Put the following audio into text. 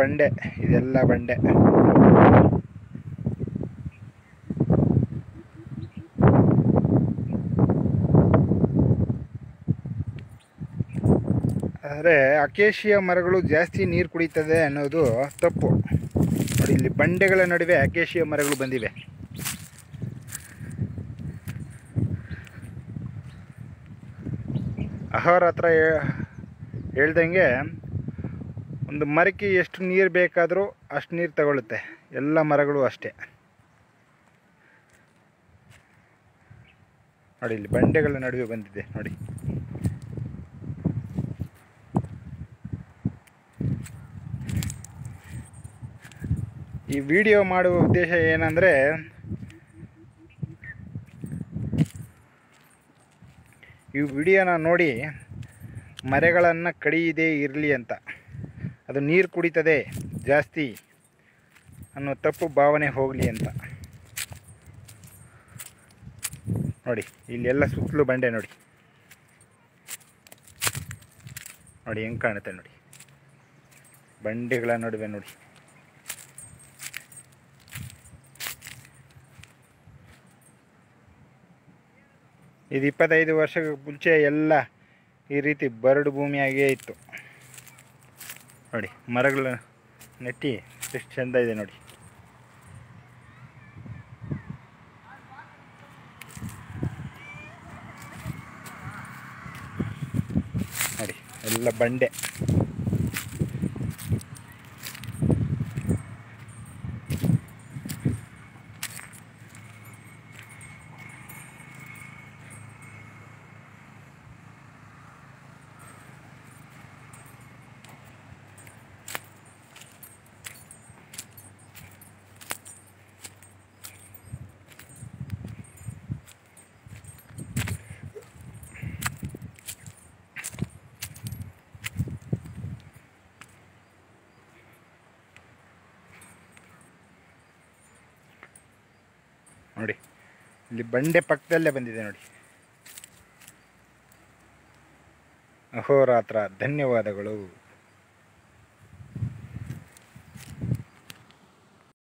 ಬಂಡೆ, ಇದೆಲ್ಲ ಬಂಡೆ. ಆದರೆ ಅಕೇಶಿಯ ಮರಗಳು ಜಾಸ್ತಿ ನೀರು ಕುಡಿತದೆ ಅನ್ನೋದು ತಪ್ಪು. ನೋಡಿ, ಇಲ್ಲಿ ಬಂಡೆಗಳ ನಡುವೆ ಅಕೇಶಿಯ ಮರಗಳು ಬಂದಿವೆ. ಅಹೋರಾತ್ರ ಹೇಳ್ದಂಗೆ ಒಂದು ಮರಕ್ಕೆ ಎಷ್ಟು ನೀರು ಬೇಕಾದರೂ ಅಷ್ಟು ನೀರು ತಗೊಳುತ್ತೆ ಎಲ್ಲ ಮರಗಳು ಅಷ್ಟೇ. ನೋಡಿ, ಇಲ್ಲಿ ಬಂಡೆಗಳ ನಡುವೆ ಬಂದಿದೆ, ನೋಡಿ. ಈ ವಿಡಿಯೋ ಮಾಡುವ ಉದ್ದೇಶ ಏನಂದರೆ, ಈ ವಿಡಿಯೋನ ನೋಡಿ ಮರಗಳನ್ನು ಕಡಿಯದೇ ಇರಲಿ ಅಂತ. ಅದು ನೀರು ಕುಡಿತದೆ ಜಾಸ್ತಿ ಅನ್ನೋ ತಪ್ಪು ಭಾವನೆ ಹೋಗಲಿ ಅಂತ. ನೋಡಿ, ಇಲ್ಲೆಲ್ಲ ಸುತ್ತಲೂ ಬಂಡೆ ನೋಡಿ. ನೋಡಿ, ಹೆಂಗೆ ಕಾಣುತ್ತೆ ನೋಡಿ. ಬಂಡೆಗಳ ನಡುವೆ ನೋಡಿ. ಇದು ಇಪ್ಪತ್ತೈದು ವರ್ಷಕ್ಕೆ ಮುಂಚೆ ಎಲ್ಲ ಈ ರೀತಿ ಬರಡು ಭೂಮಿಯಾಗೇ ಇತ್ತು. ನೋಡಿ ಮರಗಳ ನೆಟ್ಟಿ ಎಷ್ಟು ಚೆಂದ ಇದೆ ನೋಡಿ. ನೋಡಿ ಎಲ್ಲ ಬಂಡೆ. ನೋಡಿ. ಇಲ್ಲಿ ಬಂಡೆ ಪಕ್ಕದಲ್ಲೇ ಬಂದಿದೆ ನೋಡಿ. ಅಹೋರಾತ್ರ ಧನ್ಯವಾದಗಳು.